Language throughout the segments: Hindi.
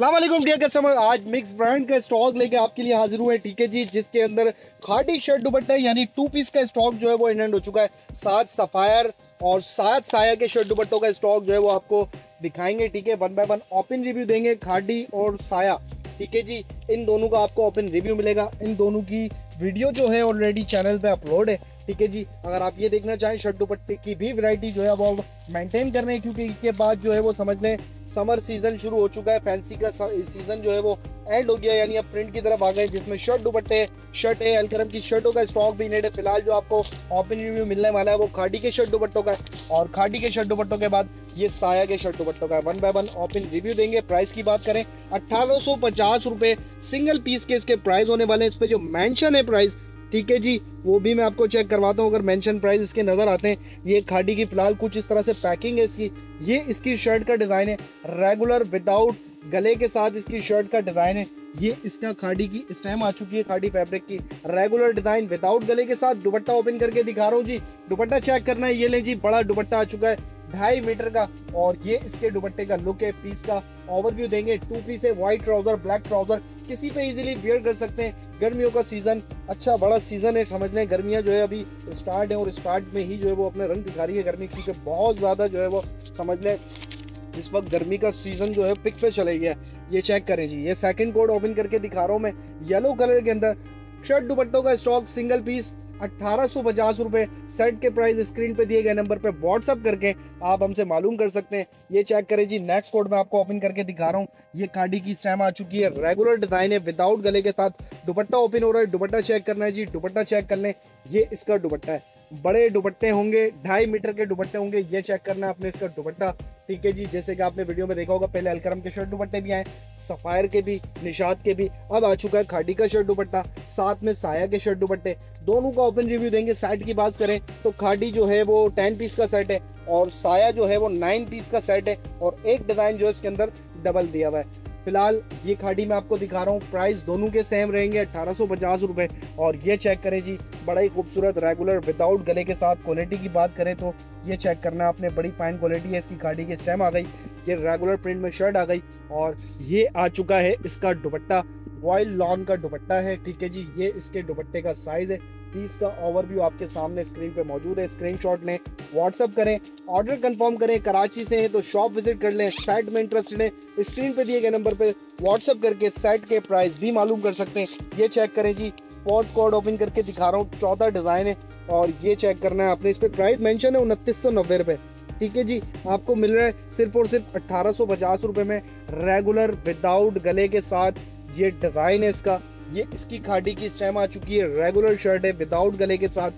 वालेकुम डियर कस्टमर आज मिक्स ब्रांड का स्टॉक लेके आपके लिए हाजिर हुए ठीक है जी, जिसके अंदर खाटी शर्ट दुपट्टा, यानी टू पीस का स्टॉक जो है वो एंड हो चुका है। सात सफायर और सात साया के शर्ट दुपट्टों का स्टॉक जो है वो आपको दिखाएँगे ठीक है one by one open review देंगे खाटी और साया। ठीक है जी, इन दोनों का आपको ओपन रिव्यू मिलेगा। इन दोनों की वीडियो जो है ऑलरेडी चैनल पे अपलोड है। ठीक है जी, अगर आप ये देखना चाहें, शर्ट दुपट्टे की भी वैरायटी जो है वो मेंटेन कर रहे हैं, क्योंकि इसके बाद जो है वो समझ लें समर सीज़न शुरू हो चुका है फैंसी का सीज़न जो है वो एंड हो गया यानी अब प्रिंट की तरफ़ आ गए जिसमें शर्ट दुपट्टे शर्ट है, अलकरम की शर्टों का स्टॉक भी नेट है। फ़िलहाल जो आपको ओपन रिव्यू मिलने वाला है, वो खाड़ी के शर्ट दुपट्टों का और खाड़ी के शर्ट दुपट्टों के बाद ये साया के शर्ट दुपट्टों का one by one open review देंगे प्राइस की बात करें, अट्ठारह सिंगल पीस के इसके प्राइस होने वाले हैं। इस पर जो मेंशन है प्राइस ठीक है जी, वो भी मैं आपको चेक करवाता हूँ, अगर मेंशन प्राइस इसके नज़र आते हैं। ये खाड़ी की फ़िलहाल कुछ इस तरह से पैकिंग है इसकी। ये इसकी शर्ट का डिज़ाइन है रेगुलर विदाउट गले के साथ इसकी शर्ट का डिज़ाइन है। ये इसका खाड़ी की स्टैम आ चुकी है खाड़ी फैब्रिक की। रेगुलर डिज़ाइन विदाउट गले के साथ, दुपट्टा ओपन करके दिखा रहा हूँ जी। दुपट्टा चेक करना है, ये लें जी, बड़ा दुपट्टा आ चुका है। ढाई मीटर का और ये इसके दुपट्टे का लुक है पीस का ओवरव्यू देंगे। टू पीस है व्हाइट ट्राउज़र ब्लैक ट्राउज़र किसी पे इजीली वेयर कर सकते हैं। गर्मियों का सीज़न अच्छा बड़ा सीज़न है, समझ लें। गर्मियाँ जो है अभी स्टार्ट है और स्टार्ट में ही जो है वो अपने रंग दिखा रही है गर्मी क्योंकि बहुत ज़्यादा जो है वो, समझ लें, इस वक्त गर्मी का सीज़न जो है पिक पे चले गया ये चेक करें जी। ये सेकंड कोड ओपन करके दिखा रहा हूँ मैं। येलो कलर के अंदर शर्ट दुपट्टों का स्टॉक सिंगल पीस अट्ठारह पचास रुपए सेट के प्राइस स्क्रीन पे दिए गए नंबर पे व्हाट्सअप करके आप हमसे मालूम कर सकते हैं। ये चेक करें जी नेक्स्ट कोड में आपको ओपन करके दिखा रहा हूँ। ये कार्डी की स्टैम आ चुकी है। रेगुलर डिज़ाइन है विदाउट गले के साथ। दुपट्टा ओपन हो रहा है, दुपट्टा चेक करना है जी, दुपट्टा चेक कर लें। ये इसका दुपट्टा है। बड़े दुपट्टे होंगे, ढाई मीटर के दुपट्टे होंगे, ये चेक करना आपने इसका दुपट्टा। ठीक है जी, जैसे कि आपने वीडियो में देखा होगा, पहले अलकरम के शर्ट दुपट्टे भी आए, सफायर के भी निशाद के भी, अब आ चुका है खाड़ी का शर्ट दुपट्टा, साथ में साया के शर्ट दुपट्टे। दोनों का ओपन रिव्यू देंगे सेट की बात करें तो खाड़ी जो है वो टेन पीस का सेट है और साया जो है वो नाइन पीस का सेट है और एक डिज़ाइन जो है इसके अंदर डबल दिया हुआ है। फ़िलहाल ये खाड़ी मैं आपको दिखा रहा हूँ। प्राइस दोनों के सेम रहेंगे अट्ठारह सौ पचास रुपये और ये चेक करें जी, बड़ा ही खूबसूरत रेगुलर विदाउट गले के साथ क्वालिटी की बात करें तो ये चेक करना आपने बड़ी फाइन क्वालिटी है। इसकी खाड़ी की स्टैम आ गई? ये रेगुलर प्रिंट में शर्ट आ गई और ये आ चुका है इसका दुपट्टा। वॉयल लॉन का दुपट्टा है, ठीक है जी। ये इसके दुपट्टे का साइज़ है। पीस का ओवरव्यू आपके सामने स्क्रीन पे मौजूद है। स्क्रीनशॉट लें व्हाट्सअप करें ऑर्डर कंफर्म करें कराची से हैं तो शॉप विज़िट कर लें सेट में इंटरेस्टेड है स्क्रीन पे दिए गए नंबर पे व्हाट्सअप करके सेट के प्राइस भी मालूम कर सकते हैं। ये चेक करें जी फोर्थ कोड ओपन करके दिखा रहा हूँ चौदह डिज़ाइन है और ये चेक करना है आपने। इस पर प्राइस मैंशन है उनतीस सौ नब्बे रुपये ठीक है जी, आपको मिल रहा है सिर्फ़ और सिर्फ़ अट्ठारह सौ पचास रुपये में रेगुलर विदाउट गले के साथ ये डिज़ाइन है इसका। ये इसकी खाटी की इस टाइम आ चुकी है? रेगुलर शर्ट है विदाउट गले के साथ।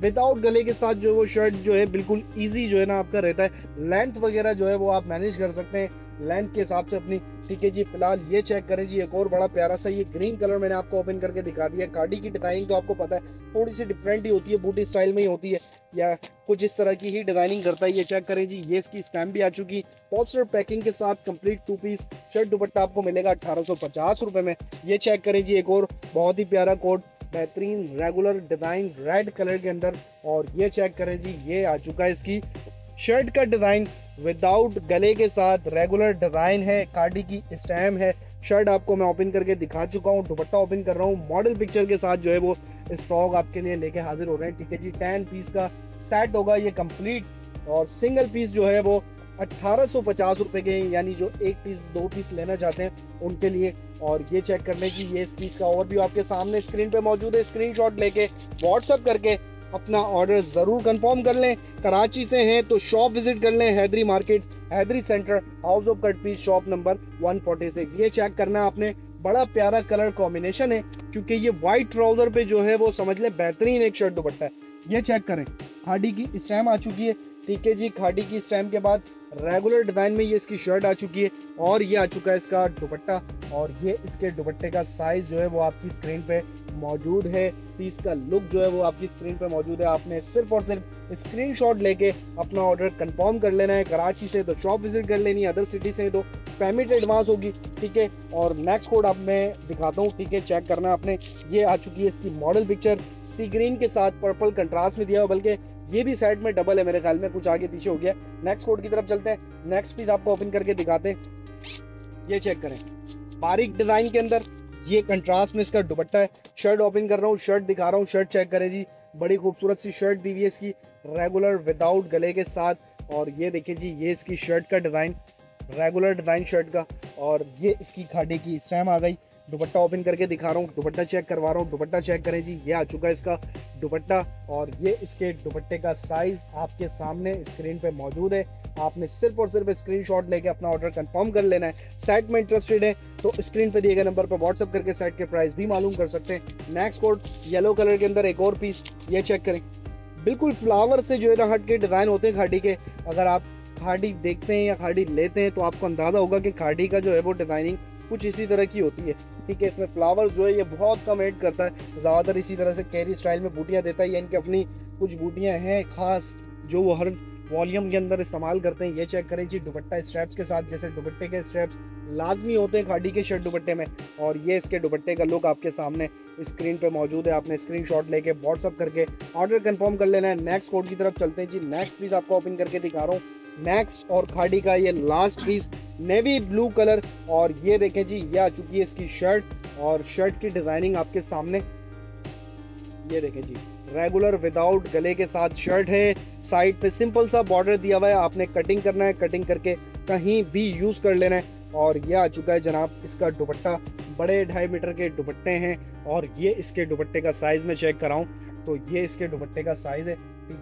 विदाउट गले के साथ जो वो शर्ट जो है, बिल्कुल इजी जो है ना आपका रहता है। लेंथ वगैरह जो है वो आप मैनेज कर सकते हैं। लेंथ के हिसाब से अपनी, ठीक है जी, फ़िलहाल ये चेक करें जी, एक और बड़ा प्यारा सा ये ग्रीन कलर मैंने आपको ओपन करके दिखा दिया गाड़ी की डिज़ाइनिंग तो आपको पता है थोड़ी सी डिफरेंट ही होती है बूटी स्टाइल में ही होती है, या कुछ इस तरह की ही डिज़ाइनिंग करता है, ये चेक करें जी, ये इसकी स्टैम्प भी आ चुकी पोस्टर पैकिंग के साथ complete two piece shirt dupatta आपको मिलेगा अठारह सौ में। ये चेक करें जी, एक और बहुत ही प्यारा कोड बेहतरीन रेगुलर डिज़ाइन रेड कलर के अंदर, और ये चेक करें जी, ये आ चुका है इसकी। शर्ट का डिज़ाइन विदाउट गले के साथ रेगुलर डिज़ाइन है कार्डी की स्टैम है। शर्ट आपको मैं ओपन करके दिखा चुका हूँ, दुपट्टा ओपन कर रहा हूँ। मॉडल पिक्चर के साथ जो है वो स्टॉक आपके लिए लेके हाजिर हो रहे हैं, ठीक है जी? टेन पीस का सेट होगा ये कंप्लीट और सिंगल पीस जो है वो अट्ठारह सौ पचास रुपये के यानी जो एक पीस दो पीस लेना चाहते हैं उनके लिए। और ये चेक करने की ये इस पीस का ओवरव्यू आपके सामने स्क्रीन पे मौजूद है। स्क्रीनशॉट लेके व्हाट्सअप करके अपना ऑर्डर ज़रूर कंफर्म कर लें। कराची से हैं तो शॉप विज़िट कर लें Hyderi market, Hyderi centre house of cut piece shop number 146 ये चेक करना आपने। बड़ा प्यारा कलर कॉम्बिनेशन है, क्योंकि ये वाइट ट्राउज़र पे जो है वो समझ लें बेहतरीन एक शर्ट दुपट्टा है। ये चेक करें। खाड़ी की स्टैम आ चुकी है। ठीक है जी, खाड़ी की स्टैम के बाद रेगुलर डिज़ाइन में ये इसकी शर्ट आ चुकी है और ये आ चुका है इसका दुपट्टा। और ये इसके दुपट्टे का साइज़ जो है वो आपकी स्क्रीन पे मौजूद है। पीस का लुक जो है वो आपकी स्क्रीन पर मौजूद है। आपने सिर्फ़ और सिर्फ़ स्क्रीनशॉट लेके अपना ऑर्डर कंफर्म कर लेना है। कराची से तो शॉप विज़िट कर लेनी है अदर सिटी से तो पेमेंट एडवांस होगी, ठीक है? और नेक्स्ट कोड आप मैं दिखाता हूँ, ठीक है? चेक करना आपने। ये आ चुकी है इसकी मॉडल पिक्चर सी ग्रीन के साथ पर्पल कंट्रास्ट में दिया हुआ, बल्कि ये भी साइड में डबल है मेरे ख्याल में, कुछ आगे पीछे हो गया। नेक्स्ट कोड की तरफ़ चलते हैं। नेक्स्ट पीस आपको ओपन करके दिखाते हैं। ये चेक करें। बारीक डिज़ाइन के अंदर ये कंट्रास्ट में इसका दुपट्टा है। शर्ट ओपन कर रहा हूँ शर्ट दिखा रहा हूँ शर्ट चेक करें जी। बड़ी खूबसूरत सी शर्ट दी हुई है इसकी रेगुलर विदाउट गले के साथ। और ये देखिए जी, ये इसकी शर्ट का डिज़ाइन रेगुलर डिज़ाइन शर्ट का। और ये इसकी खाडी की स्टैम आ गई। दुपट्टा ओपन करके दिखा रहा हूँ, दुपट्टा चेक करवा रहा हूँ, दुपट्टा चेक करें जी। ये आ चुका है इसका दुपट्टा। और ये इसके दुपट्टे का साइज़ आपके सामने स्क्रीन पे मौजूद है। आपने सिर्फ़ और सिर्फ़ स्क्रीनशॉट लेके अपना ऑर्डर कंफर्म कर लेना है। सेट में इंटरेस्टेड है तो स्क्रीन पर दिए गए नंबर पर व्हाट्सअप करके सेट के प्राइस भी मालूम कर सकते हैं। नेक्स्ट कोड येलो कलर के अंदर एक और पीस ये चेक करें। बिल्कुल फ्लावर से जो है ना हट के डिज़ाइन होते हैं खाड़ी के। अगर आप खाड़ी देखते हैं या खाड़ी लेते हैं तो आपको अंदाज़ा होगा कि खाड़ी का जो है वो डिज़ाइनिंग कुछ इसी तरह की होती है। ठीक है, इसमें फ्लावर जो है, ये बहुत कम ऐड करता है। ज़्यादातर इसी तरह से कैरी स्टाइल में बूटियाँ देता है। या इनकी अपनी कुछ बूटियाँ हैं, ख़ास जो वो हर वॉल्यूम के अंदर इस्तेमाल करते हैं, ये चेक करें जी दुपट्टा स्ट्रैप्स के साथ, जैसे दुपट्टे के स्ट्रैप्स लाजमी होते हैं खाड़ी के शर्ट दुपट्टे में। और ये इसके दुपट्टे का लुक आपके सामने स्क्रीन पे मौजूद है, आपने स्क्रीन शॉट लेके व्हाट्सअप करके ऑर्डर कन्फर्म कर लेना है। नेक्स्ट कोड की तरफ़ चलते हैं जी। नेक्स्ट पीस आपको ओपन करके दिखा रहा हूँ। नेक्स्ट और खाड़ी का ये last piece navy blue colour और ये देखें जी, ये आ चुकी है इसकी शर्ट और शर्ट की डिज़ाइनिंग आपके सामने। ये देखें जी रेगुलर विदाउट गले के साथ शर्ट है साइड पे सिंपल सा बॉर्डर दिया हुआ है, आपने कटिंग करना है कटिंग करके कहीं भी यूज़ कर लेना है। और ये आ चुका है जनाब, इसका दुपट्टा, बड़े ढाई मीटर के दुपट्टे हैं और ये इसके दुपट्टे का साइज़ में चेक कराऊं तो ये इसके दुपट्टे का साइज़ है।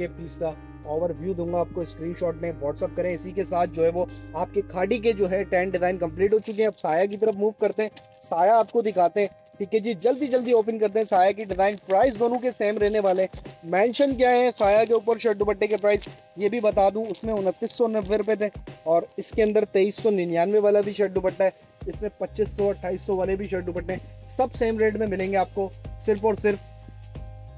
है पीस का ओवरव्यू दूँगा आपको स्क्रीनशॉट में व्हाट्सअप करें, इसी के साथ जो है वो आपके खाड़ी के जो है टेंट डिज़ाइन कंप्लीट हो चुके हैं। अब साया की तरफ़ मूव करते हैं, साया आपको दिखाते हैं ठीक है जी, जल्दी जल्दी ओपन करते हैं साया की डिज़ाइन प्राइस दोनों के सेम रहने वाले मेंशन क्या है? साया के ऊपर शर्ट दुपट्टे के प्राइस ये भी बता दूँ, उसमें उनतीस सौ नब्बे रुपये थे और इसके अंदर तेईस सौ निन्यानवे वाला भी शर्ट दुपट्टा है। इसमें पच्चीस सौ, अट्ठाईस सौ वाले भी शर्ट दुपट्टे सब सेम रेट में मिलेंगे आपको, सिर्फ़ और सिर्फ़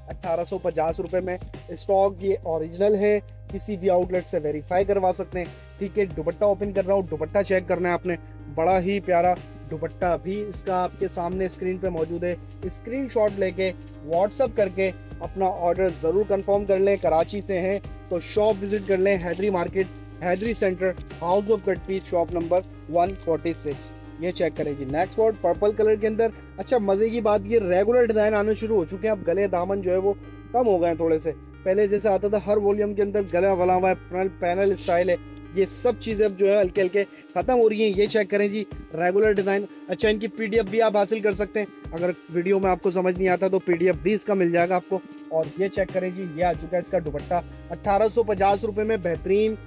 अट्ठारह सौ पचास रुपये में। स्टॉक ये ओरिजिनल है, किसी भी आउटलेट से वेरीफाई करवा सकते हैं। ठीक है, दुपट्टा ओपन कर रहा हूँ, दुपट्टा चेक करना है आपने। बड़ा ही प्यारा दुपट्टा भी इसका आपके सामने स्क्रीन पे मौजूद है। स्क्रीन शॉट लेके व्हाट्सअप करके अपना ऑर्डर ज़रूर कंफर्म कर लें, कराची से हैं तो शॉप विज़िट कर लें, Hyderi market Hyderi centre house of cut piece shop number 146 ये चेक करें जी नेक्स्ट कोड पर्पल कलर के अंदर। अच्छा मज़े की बात ये रेगुलर डिज़ाइन आने शुरू हो चुके हैं, अब गले दामन जो है वो कम हो गए हैं थोड़े से। पहले जैसे आता था, हर वॉल्यूम के अंदर गला वाला हुआ है पैनल स्टाइल है। ये सब चीज़ें अब जो है हल्के हल्के ख़त्म हो रही हैं, ये चेक करें जी। रेगुलर डिज़ाइन अच्छा इनकी पीडीएफ भी आप हासिल कर सकते हैं। अगर वीडियो में आपको समझ नहीं आता तो पीडीएफ भी इसका मिल जाएगा आपको। और ये चेक करें जी, ये आ चुका है इसका दुपट्टा। अट्ठारह सौ में बेहतरीन,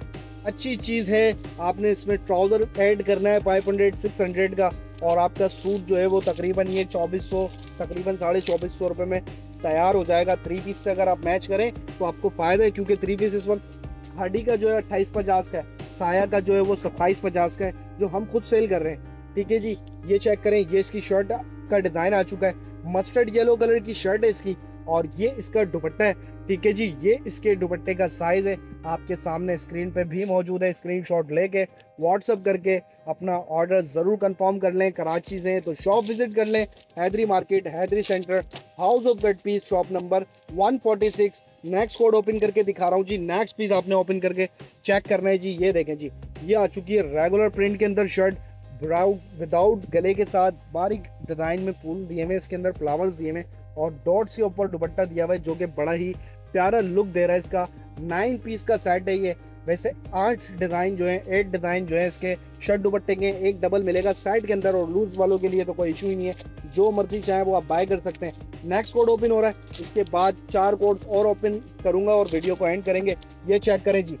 अच्छी चीज़ है। आपने इसमें ट्राउज़र ऐड करना है फाइव हंड्रेड सिक्स हंड्रेड का। और आपका सूट जो है वो तकरीबन ये चौबीस सौ, तकरीबन साढ़े चौबीस सौ रुपये में तैयार हो जाएगा। थ्री पीस से अगर आप मैच करें तो आपको फ़ायदा है, क्योंकि थ्री पीस इस वक्त हाडी का जो है अट्ठाईस पचास का है। साया का जो है वो सत्ताईस पचास का है, जो हम खुद सेल कर रहे हैं। ठीक है जी? ये चेक करें, ये इसकी शर्ट का डिज़ाइन आ चुका है। मस्टर्ड येलो कलर की शर्ट है इसकी। और ये इसका दुपट्टा है। ठीक है जी, ये इसके दुपट्टे का साइज़ है। आपके सामने स्क्रीन पे भी मौजूद है। स्क्रीनशॉट लेके व्हाट्सअप करके अपना ऑर्डर ज़रूर कंफर्म कर लें। कराची से तो शॉप विज़िट कर लें। Hyderi market, Hyderi centre house of cut piece shop number 146 next code open करके दिखा रहा हूँ जी। नेक्स्ट पीस आपने ओपन करके चेक करना है जी। ये देखें जी। ये आ चुकी है रेगुलर प्रिंट के अंदर शर्ट विदाउट गले के साथ बारीक डिज़ाइन में फूल दिए हुए इसके अंदर फ्लावर्स दिए हुए और डॉट्स के ऊपर दुपट्टा दिया हुआ है, जो कि बड़ा ही प्यारा लुक दे रहा है इसका। नाइन पीस का सेट है ये। वैसे आठ डिज़ाइन जो है एट डिज़ाइन जो है इसके शर्ट दुपट्टे के, एक डबल मिलेगा साइड के अंदर और लूज वालों के लिए तो कोई इशू ही नहीं है। जो मर्ज़ी चाहे वो आप बाय कर सकते हैं। नेक्स्ट कोड ओपन हो रहा है। इसके बाद चार कोड्स और ओपन करूँगा और वीडियो को एंड करेंगे। ये चेक करें जी।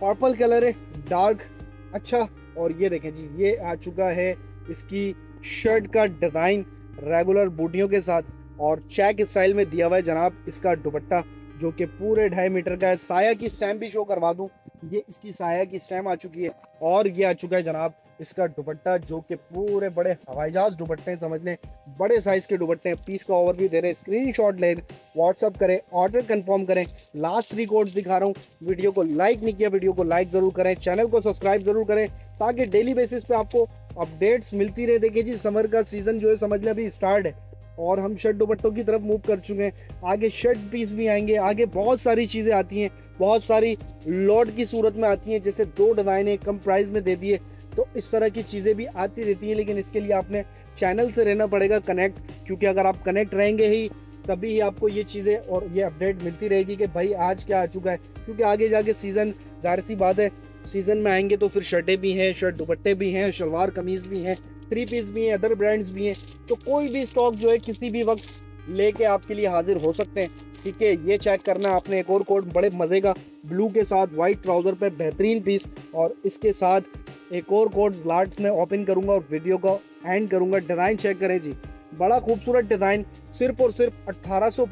पर्पल कलर है डार्क अच्छा। और ये देखें जी, ये आ चुका है इसकी शर्ट का डिज़ाइन रेगुलर बूटियों के साथ और चेक स्टाइल में दिया हुआ है जनाब इसका दुपट्टा, जो कि पूरे ढाई मीटर का है। साया की स्टैम्प भी शो करवा दूँ। ये इसकी साया की स्टैम्प आ चुकी है और ये आ चुका है जनाब इसका दुपट्टा, जो कि पूरे बड़े हवाई जहाज़ दुपट्टे समझ लें, बड़े साइज़ के दुपट्टे हैं। पीस का ओवरव्यू दे रहे हैं स्क्रीन शॉट ले व्हाट्सअप करें ऑर्डर कंफर्म करें। लास्ट थ्री कोड्स दिखा रहा हूँ। वीडियो को लाइक नहीं किया वीडियो को लाइक ज़रूर करें। चैनल को सब्सक्राइब ज़रूर करें, ताकि डेली बेसिस पे आपको अपडेट्स मिलती रहे। देखिए जी, समर का सीज़न जो है, समझ लें अभी स्टार्ट है। और हम शर्ट दुपट्टों की तरफ़ मूव कर चुके हैं। आगे शर्ट पीस भी आएँगे। आगे बहुत सारी चीज़ें आती हैं। बहुत सारी लॉट की सूरत में आती हैं, जैसे दो डिज़ाइने कम प्राइस में दे दिए। तो इस तरह की चीज़ें भी आती रहती हैं, लेकिन इसके लिए आपने चैनल से रहना पड़ेगा कनेक्ट क्योंकि अगर आप कनेक्ट रहेंगे ही, तभी ही आपको ये चीज़ें और ये अपडेट मिलती रहेगी कि भाई आज क्या आ चुका है। क्योंकि आगे जाके सीज़न ज़ाहिर सी बात है सीज़न में आएँगे तो फिर शर्टें भी हैं, शर्ट दुपट्टे भी हैं, शलवार कमीज़ भी हैं थ्री पीस भी हैं अदर ब्रांड्स भी हैं। तो कोई भी स्टॉक जो है किसी भी वक्त लेके आपके लिए हाजिर हो सकते हैं। ठीक है, ये चेक करना आपने एक और कोट, बड़े मज़े का ब्लू के साथ वाइट ट्राउज़र पे बेहतरीन पीस और इसके साथ एक और कोट लाट्स में ओपन करूँगा और वीडियो को एंड करूँगा। डिज़ाइन चेक करें जी। बड़ा खूबसूरत डिज़ाइन सिर्फ़ और सिर्फ़ अट्ठारह सौ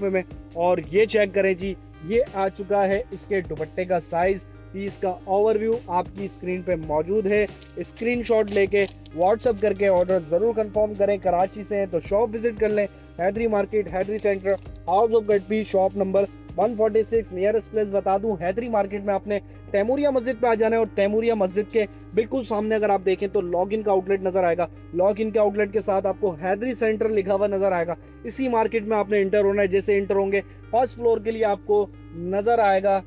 में। और ये चेक करें जी ये आ चुका है। इसके दुपट्टे का साइज़ पीस का ओवरव्यू आपकी स्क्रीन पे मौजूद है। स्क्रीनशॉट लेके व्हाट्सअप करके ऑर्डर ज़रूर कंफर्म करें। कराची से हैं तो शॉप विज़िट कर लें। Hyderi market Hyderi centre house of cut piece shop number 146 nearest place बता दूँ, हैदरी मार्केट में आपने तैमूरिया मस्जिद पे आ जाना है और तैमूरिया मस्जिद के बिल्कुल सामने अगर आप देखें तो लॉग इन का आउटलेट नज़र आएगा। लॉग के आउटलेट के साथ आपको हैदरी सेंटर लिखा हुआ नज़र आएगा। इसी मार्केट में आपने इंटर होना है, जैसे इंटर होंगे फ़र्स्ट फ्लोर के लिए आपको नज़र आएगा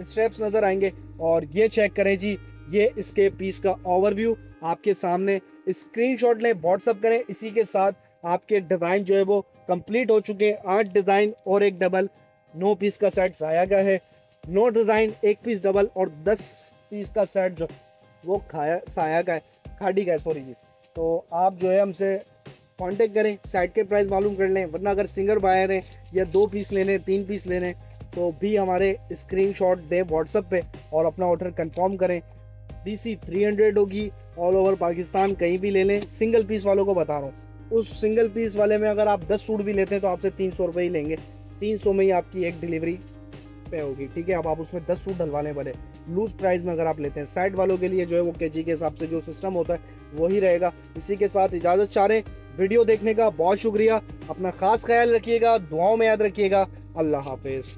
स्टेप्स नज़र आएँगे और ये चेक करें जी, ये इसके पीस का ओवरव्यू आपके सामने। स्क्रीनशॉट लें व्हाट्सअप करें, इसी के साथ आपके डिज़ाइन जो है वो कंप्लीट हो चुके हैं। आठ डिज़ाइन और एक डबल नौ पीस का सेट साया का है। नो डिज़ाइन एक पीस डबल और दस पीस का सेट जो वो खाया, साया का है। खाड़ी का है सॉरी जी। तो आप जो है हमसे कांटेक्ट करें साइट के प्राइस मालूम कर लें, वरना अगर सिंगर बायर हैं या दो पीस लेने, तीन पीस लेने तो भी हमारे स्क्रीनशॉट दें व्हाट्सअप पे और अपना ऑर्डर कंफर्म करें। डी सी थ्री हंड्रेड होगी ऑल ओवर पाकिस्तान कहीं भी ले लें सिंगल पीस वालों को बता रहा हूँ। उस सिंगल पीस वाले में अगर आप दस सूट भी लेते हैं तो आपसे तीन सौ रुपये ही लेंगे। तीन सौ में ही आपकी एक डिलीवरी पे होगी, ठीक है? अब आप उसमें दस सूट डलवाने वाले, लूज प्राइस में अगर आप लेते हैं, साइड वालों के लिए जो है वो के के हिसाब से जो सिस्टम होता है, वही रहेगा। इसी के साथ इजाज़त चाह रहे वीडियो देखने का बहुत शुक्रिया। अपना खास ख्याल रखिएगा, दुआओं में याद रखिएगा। अल्लाह हाफिज़।